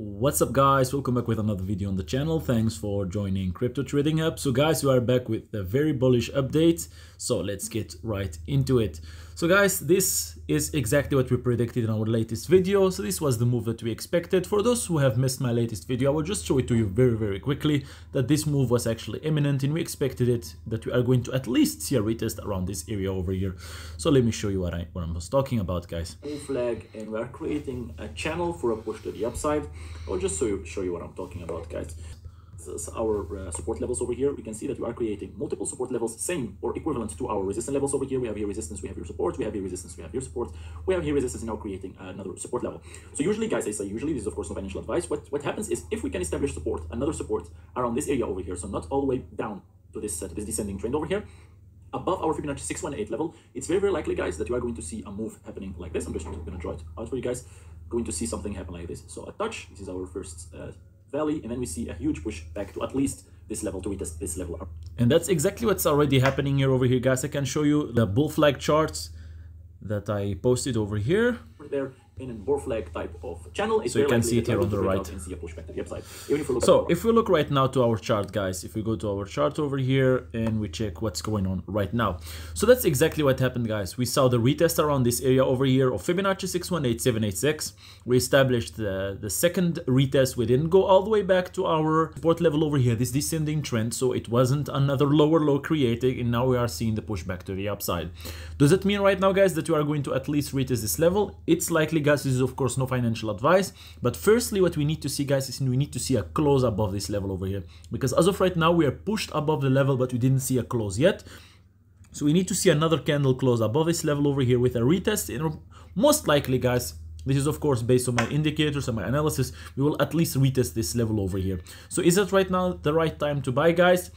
What's up guys, welcome back with another video on the channel. Thanks for joining Crypto Trading Hub. So guys, we are back with a very bullish update. So let's get right into it. So guys, this is exactly what we predicted in our latest video. So this was the move that we expected. For those who have missed my latest video, I will just show it to you very, very quickly that this move was actually imminent and we expected it that we are going to at least see a retest around this area over here. So let me show you what I what I was talking about, guys. flag and we are creating a channel for a push to the upside. I'll just show you, show you what I'm talking about, guys our uh, support levels over here, we can see that we are creating multiple support levels, same or equivalent to our resistance levels over here. We have here resistance, we have here support, we have here resistance, we have here support, we have here resistance, and now creating another support level. So usually, guys, I say usually, this is of course no financial advice. What, what happens is if we can establish support, another support around this area over here, so not all the way down to this, uh, to this descending trend over here, above our Fibonacci 618 level, it's very, very likely, guys, that you are going to see a move happening like this. I'm just going to draw it out for you guys. Going to see something happen like this. So a touch, this is our first uh, valley, and then we see a huge push back to at least this level to retest this level up. And that's exactly what's already happening here over here, guys. I can show you the bull flag charts that I posted over here. There, in a bull flag type of channel. so you can see it here on the right. so if we look right now to our chart, guys, if we go to our chart over here and we check what's going on right now. So that's exactly what happened, guys. We saw the retest around this area over here of Fibonacci 618786. We established the, the second retest. We didn't go all the way back to our support level over here, this descending trend. So it wasn't another lower low created and now we are seeing the pushback to the upside. Does it mean right now, guys, that we are going to at least retest this level? It's likely guys this is of course no financial advice but firstly what we need to see guys is we need to see a close above this level over here because as of right now we are pushed above the level but we didn't see a close yet. So we need to see another candle close above this level over here with a retest and most likely guys this is of course based on my indicators and my analysis we will at least retest this level over here. So is it right now the right time to buy guys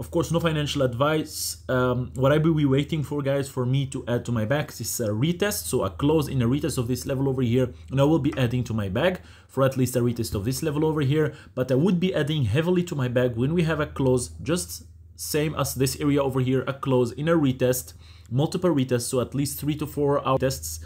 of course, no financial advice. Um, what I will be waiting for, guys, for me to add to my bag is a retest. So a close in a retest of this level over here. And I will be adding to my bag for at least a retest of this level over here. But I would be adding heavily to my bag when we have a close, just same as this area over here, a close in a retest, multiple retests. So at least three to four hour tests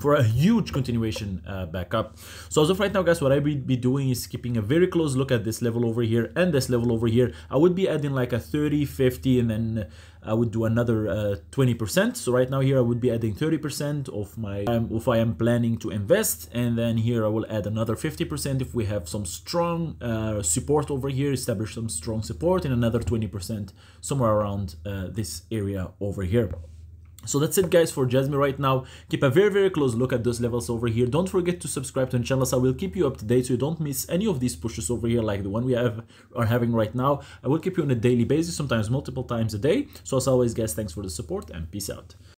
for a huge continuation uh, back up. So as of right now, guys, what I would be doing is keeping a very close look at this level over here and this level over here. I would be adding like a 30, 50, and then I would do another 20%. Uh, so right now here, I would be adding 30% of my, um, if I am planning to invest. And then here I will add another 50% if we have some strong uh, support over here, establish some strong support and another 20% somewhere around uh, this area over here. So that's it guys for Jasmy right now. Keep a very very close look at those levels over here. Don't forget to subscribe to the channel so I will keep you up to date so you don't miss any of these pushes over here like the one we have are having right now. I will keep you on a daily basis, sometimes multiple times a day. So as always guys, thanks for the support and peace out.